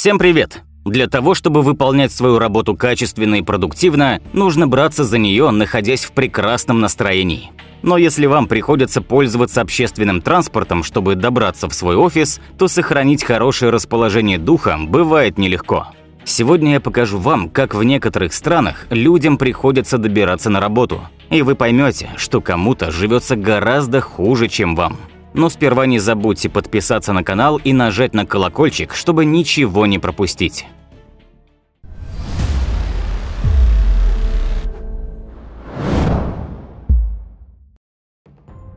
Всем привет! Для того, чтобы выполнять свою работу качественно и продуктивно, нужно браться за нее, находясь в прекрасном настроении. Но если вам приходится пользоваться общественным транспортом, чтобы добраться в свой офис, то сохранить хорошее расположение духа бывает нелегко. Сегодня я покажу вам, как в некоторых странах людям приходится добираться на работу. И вы поймете, что кому-то живется гораздо хуже, чем вам. Но сперва не забудьте подписаться на канал и нажать на колокольчик, чтобы ничего не пропустить.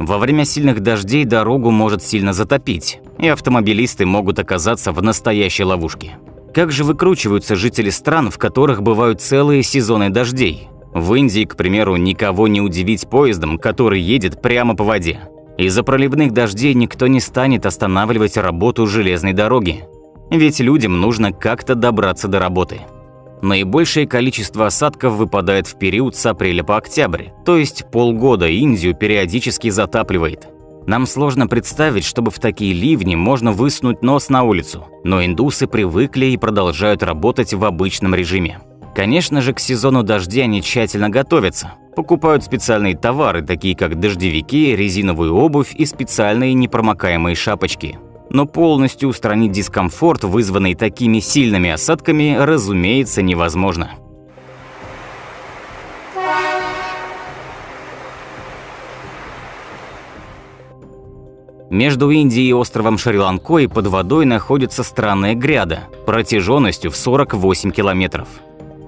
Во время сильных дождей дорогу может сильно затопить, и автомобилисты могут оказаться в настоящей ловушке. Как же выкручиваются жители стран, в которых бывают целые сезоны дождей? В Индии, к примеру, никого не удивить поездом, который едет прямо по воде. Из-за проливных дождей никто не станет останавливать работу железной дороги. Ведь людям нужно как-то добраться до работы. Наибольшее количество осадков выпадает в период с апреля по октябрь, то есть полгода Индию периодически затапливает. Нам сложно представить, чтобы в такие ливни можно высунуть нос на улицу, но индусы привыкли и продолжают работать в обычном режиме. Конечно же, к сезону дождей они тщательно готовятся. Покупают специальные товары, такие как дождевики, резиновую обувь и специальные непромокаемые шапочки. Но полностью устранить дискомфорт, вызванный такими сильными осадками, разумеется, невозможно. Между Индией и островом Шри-Ланкой под водой находится странная гряда протяженностью в 48 километров.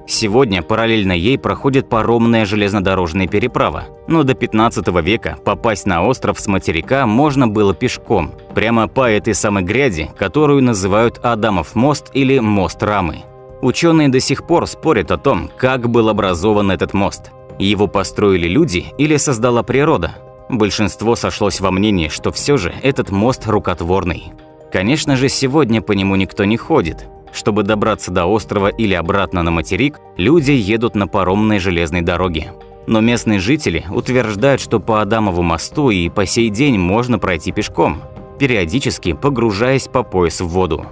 Сегодня параллельно ей проходит паромная железнодорожная переправа, но до 15 века попасть на остров с материка можно было пешком, прямо по этой самой гряди, которую называют Адамов мост или мост Рамы. Ученые до сих пор спорят о том, как был образован этот мост. Его построили люди или создала природа. Большинство сошлось во мнении, что все же этот мост рукотворный. Конечно же, сегодня по нему никто не ходит, чтобы добраться до острова или обратно на материк, люди едут на паромной железной дороге. Но местные жители утверждают, что по Адамову мосту и по сей день можно пройти пешком, периодически погружаясь по пояс в воду.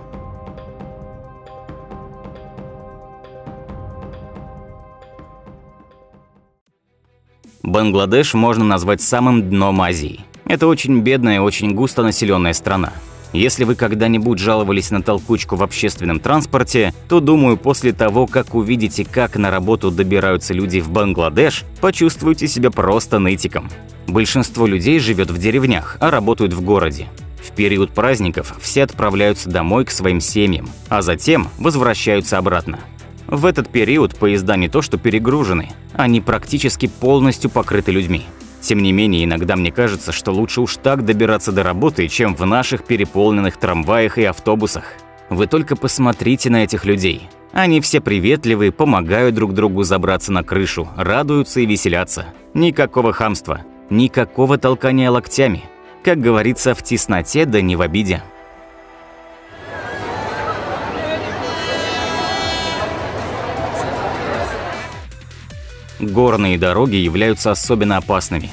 Бангладеш можно назвать самым дном Азии. Это очень бедная и очень густонаселенная страна. Если вы когда-нибудь жаловались на толкучку в общественном транспорте, то, думаю, после того, как увидите, как на работу добираются люди в Бангладеш, почувствуете себя просто нытиком. Большинство людей живет в деревнях, а работают в городе. В период праздников все отправляются домой к своим семьям, а затем возвращаются обратно. В этот период поезда не то что перегружены, они практически полностью покрыты людьми. Тем не менее, иногда мне кажется, что лучше уж так добираться до работы, чем в наших переполненных трамваях и автобусах. Вы только посмотрите на этих людей. Они все приветливые, помогают друг другу забраться на крышу, радуются и веселятся. Никакого хамства, никакого толкания локтями. Как говорится, в тесноте да не в обиде. Горные дороги являются особенно опасными.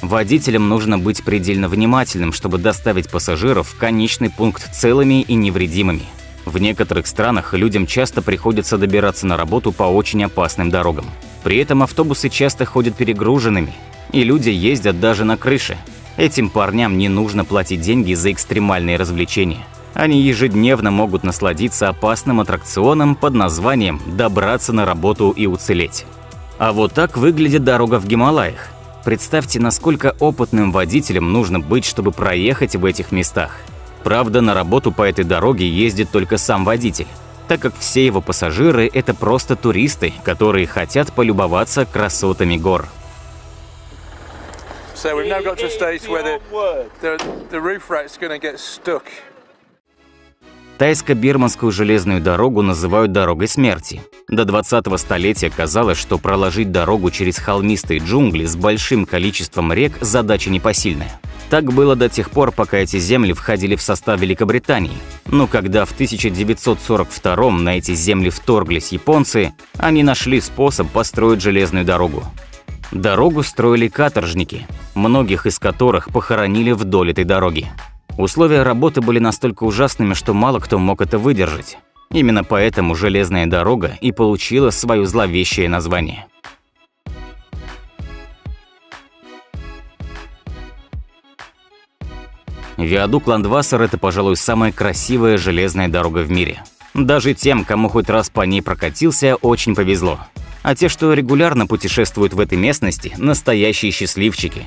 Водителям нужно быть предельно внимательным, чтобы доставить пассажиров в конечный пункт целыми и невредимыми. В некоторых странах людям часто приходится добираться на работу по очень опасным дорогам. При этом автобусы часто ходят перегруженными, и люди ездят даже на крыше. Этим парням не нужно платить деньги за экстремальные развлечения. Они ежедневно могут насладиться опасным аттракционом под названием «добраться на работу и уцелеть». А вот так выглядит дорога в Гималаях. Представьте, насколько опытным водителем нужно быть, чтобы проехать в этих местах. Правда, на работу по этой дороге ездит только сам водитель, так как все его пассажиры – это просто туристы, которые хотят полюбоваться красотами гор. So we've now got to a stage where the, the, the roof rack's going to get stuck Тайско-бирманскую железную дорогу называют «дорогой смерти». До 20-го столетия казалось, что проложить дорогу через холмистые джунгли с большим количеством рек – задача непосильная. Так было до тех пор, пока эти земли входили в состав Великобритании. Но когда в 1942 на эти земли вторглись японцы, они нашли способ построить железную дорогу. Дорогу строили каторжники, многих из которых похоронили вдоль этой дороги. Условия работы были настолько ужасными, что мало кто мог это выдержать. Именно поэтому железная дорога и получила свое зловещее название. Виадук Ландвассер – это, пожалуй, самая красивая железная дорога в мире. Даже тем, кому хоть раз по ней прокатился, очень повезло. А те, что регулярно путешествуют в этой местности – настоящие счастливчики.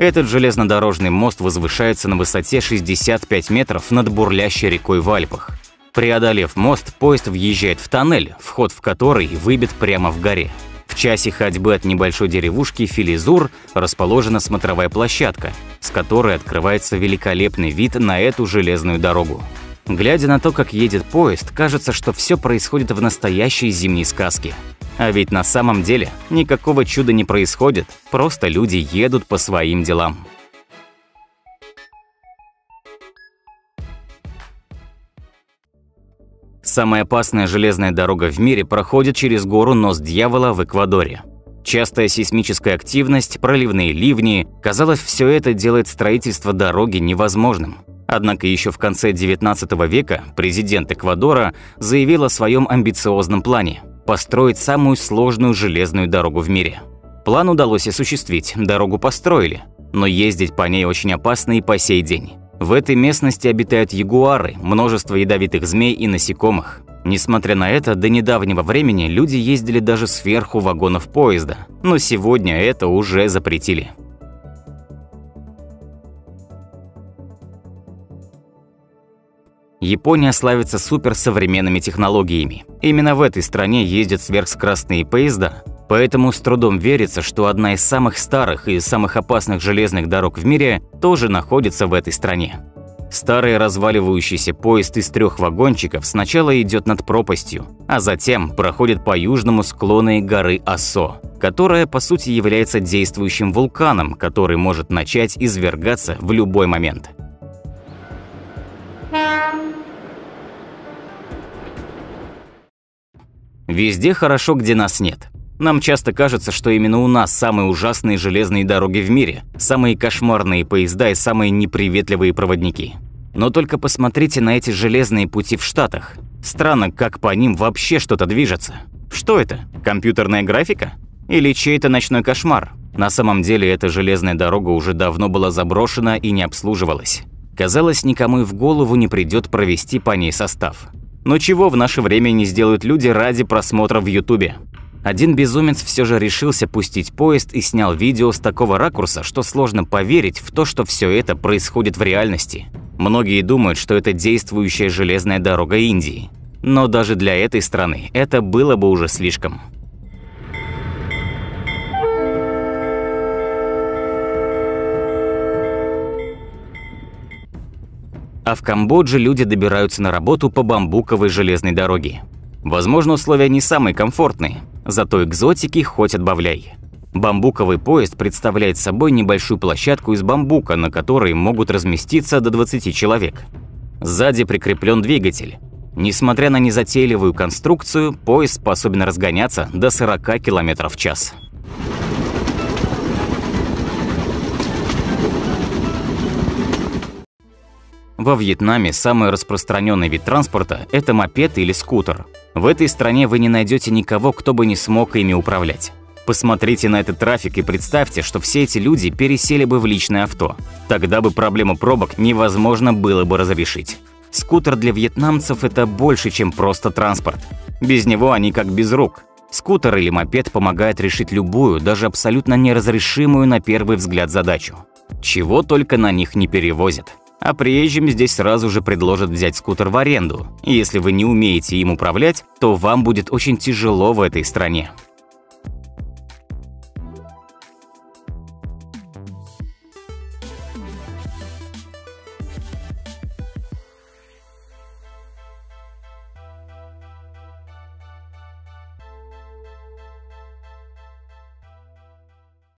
Этот железнодорожный мост возвышается на высоте 65 метров над бурлящей рекой в Альпах. Преодолев мост, поезд въезжает в тоннель, вход в который выбит прямо в горе. В часе ходьбы от небольшой деревушки Филизур расположена смотровая площадка, с которой открывается великолепный вид на эту железную дорогу. Глядя на то, как едет поезд, кажется, что все происходит в настоящей зимней сказке. А ведь на самом деле никакого чуда не происходит, просто люди едут по своим делам. Самая опасная железная дорога в мире проходит через гору Нос Дьявола в Эквадоре. Частая сейсмическая активность, проливные ливни – казалось, все это делает строительство дороги невозможным. Однако еще в конце XIX века президент Эквадора заявил о своем амбициозном плане – построить самую сложную железную дорогу в мире. План удалось осуществить, дорогу построили, но ездить по ней очень опасно и по сей день. В этой местности обитают ягуары, множество ядовитых змей и насекомых. Несмотря на это, до недавнего времени люди ездили даже сверху вагонов поезда, но сегодня это уже запретили. Япония славится суперсовременными технологиями. Именно в этой стране ездят сверхскоростные поезда, Поэтому с трудом верится, что одна из самых старых и самых опасных железных дорог в мире тоже находится в этой стране. Старый разваливающийся поезд из трех вагончиков сначала идет над пропастью, а затем проходит по южному склону горы Асо, которая по сути является действующим вулканом, который может начать извергаться в любой момент. Везде хорошо, где нас нет. Нам часто кажется, что именно у нас самые ужасные железные дороги в мире, самые кошмарные поезда и самые неприветливые проводники. Но только посмотрите на эти железные пути в Штатах. Странно, как по ним вообще что-то движется. Что это? Компьютерная графика? Или чей-то ночной кошмар? На самом деле эта железная дорога уже давно была заброшена и не обслуживалась. Казалось, никому и в голову не придет провести по ней состав. Но чего в наше время не сделают люди ради просмотра в Ютубе? Один безумец все же решился пустить поезд и снял видео с такого ракурса, что сложно поверить в то, что все это происходит в реальности. Многие думают, что это действующая железная дорога Индии. Но даже для этой страны это было бы уже слишком. А в Камбодже люди добираются на работу по бамбуковой железной дороге. Возможно, условия не самые комфортные, зато экзотики хоть отбавляй. Бамбуковый поезд представляет собой небольшую площадку из бамбука, на которой могут разместиться до 20 человек. Сзади прикреплен двигатель. Несмотря на незатейливую конструкцию, поезд способен разгоняться до 40 км в час. Во Вьетнаме самый распространенный вид транспорта – это мопед или скутер. В этой стране вы не найдете никого, кто бы не смог ими управлять. Посмотрите на этот трафик и представьте, что все эти люди пересели бы в личное авто. Тогда бы проблему пробок невозможно было бы разрешить. Скутер для вьетнамцев – это больше, чем просто транспорт. Без него они как без рук. Скутер или мопед помогает решить любую, даже абсолютно неразрешимую на первый взгляд задачу. Чего только на них не перевозят. А приезжим здесь сразу же предложат взять скутер в аренду. Если вы не умеете им управлять, то вам будет очень тяжело в этой стране.